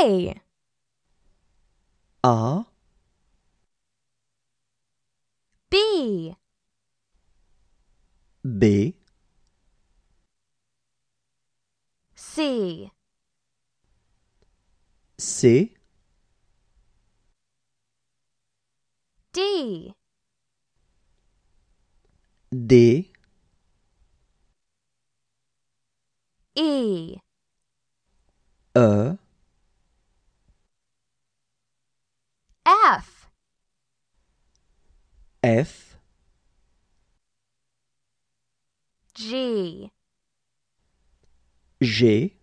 A A, B. B, C. C, D. D, E. E, F F, G. G,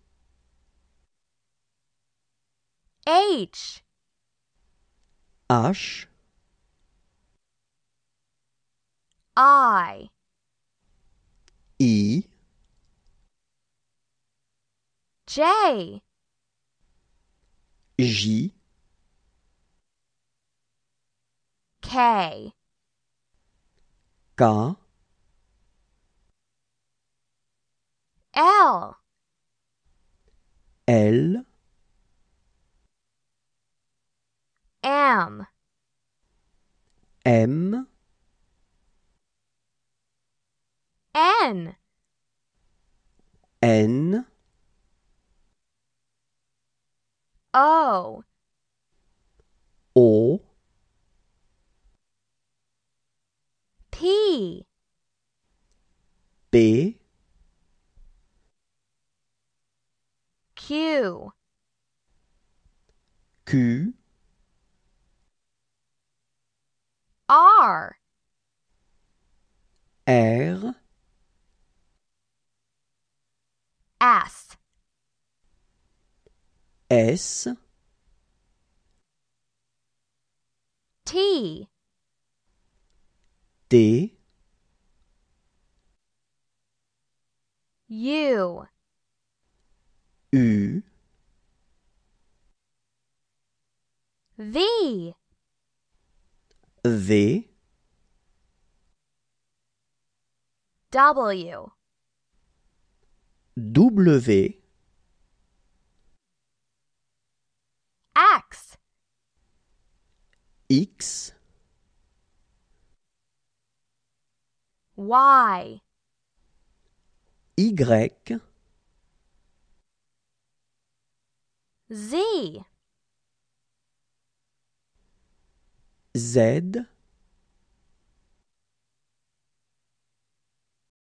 H. H, I. I, J. J, K K, L. L, M. M, N. N, O. O, P, Q. Q, R. R, S. S, T. T, U U, V. V, W. W, X. X, Y Y, Z. Z,